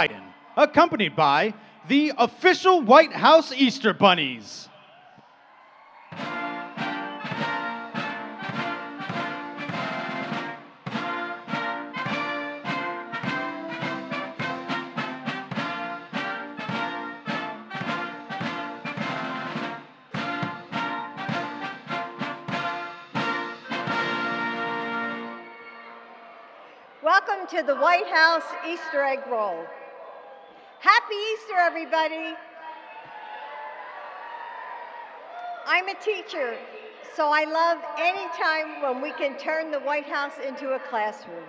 Biden, accompanied by the official White House Easter Bunnies. Welcome to the White House Easter egg roll. Happy Easter, everybody. I'm a teacher, so I love any time when we can turn the White House into a classroom.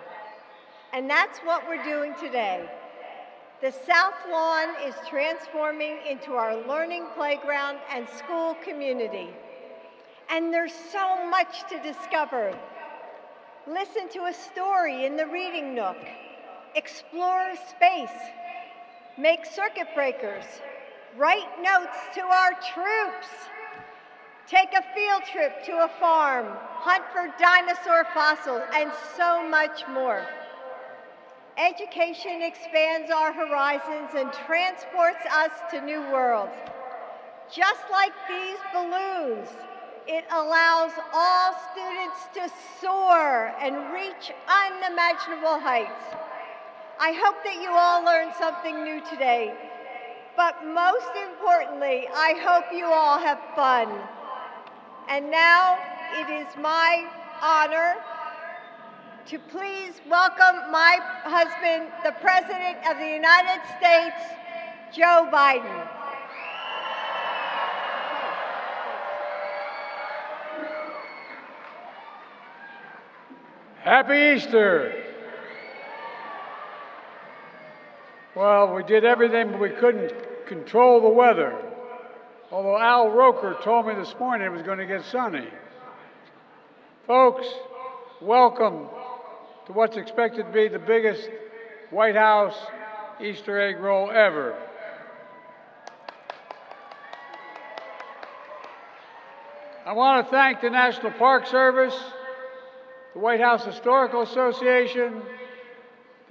And that's what we're doing today. The South Lawn is transforming into our learning playground and school community. And there's so much to discover. Listen to a story in the reading nook. Explore space. Make circuit breakers. Write notes to our troops. Take a field trip to a farm. Hunt for dinosaur fossils and so much more. Education expands our horizons and transports us to new worlds. Just like these balloons, it allows all students to soar and reach unimaginable heights. I hope that you all learned something new today, but most importantly, I hope you all have fun. And now it is my honor to please welcome my husband, the President of the United States, Joe Biden. Happy Easter! Well, we did everything, but we couldn't control the weather. Although Al Roker told me this morning it was going to get sunny. Folks, welcome to what's expected to be the biggest White House Easter egg roll ever. I want to thank the National Park Service, the White House Historical Association,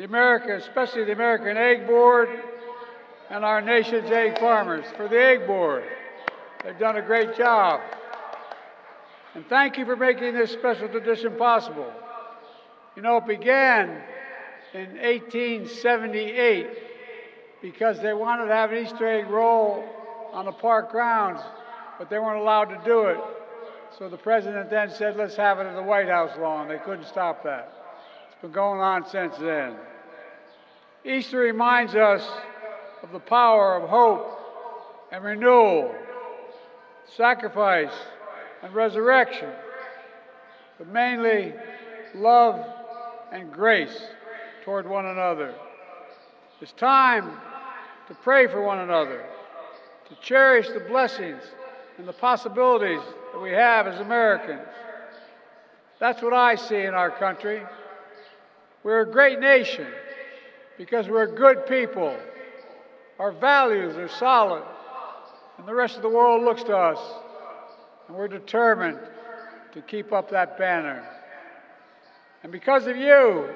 the America, especially the American Egg Board, and our nation's egg farmers for the Egg Board. They've done a great job. And thank you for making this special tradition possible. You know, it began in 1878 because they wanted to have an Easter egg roll on the park grounds, but they weren't allowed to do it. So the president then said, let's have it at the White House lawn. They couldn't stop that. Been going on since then. Easter reminds us of the power of hope and renewal, sacrifice and resurrection, but mainly love and grace toward one another. It's time to pray for one another, to cherish the blessings and the possibilities that we have as Americans. That's what I see in our country. We're a great nation because we're good people. Our values are solid, and the rest of the world looks to us, and we're determined to keep up that banner. And because of you,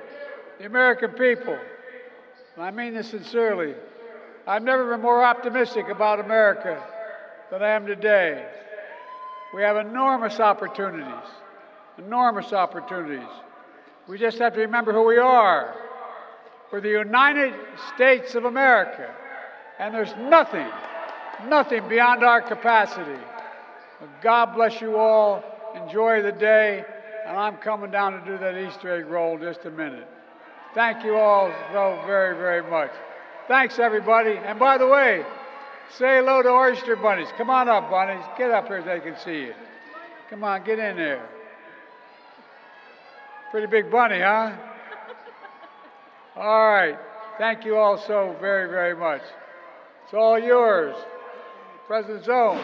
the American people, and I mean this sincerely, I've never been more optimistic about America than I am today. We have enormous opportunities, enormous opportunities. We just have to remember who we are. We're the United States of America, and there's nothing, nothing beyond our capacity. God bless you all. Enjoy the day, and I'm coming down to do that Easter egg roll just a minute. Thank you all so very, very much. Thanks, everybody. And by the way, say hello to oyster bunnies. Come on up, bunnies. Get up here so they can see you. Come on, get in there. Pretty big bunny, huh? All right. Thank you all so very, very much. It's all yours. President Zone.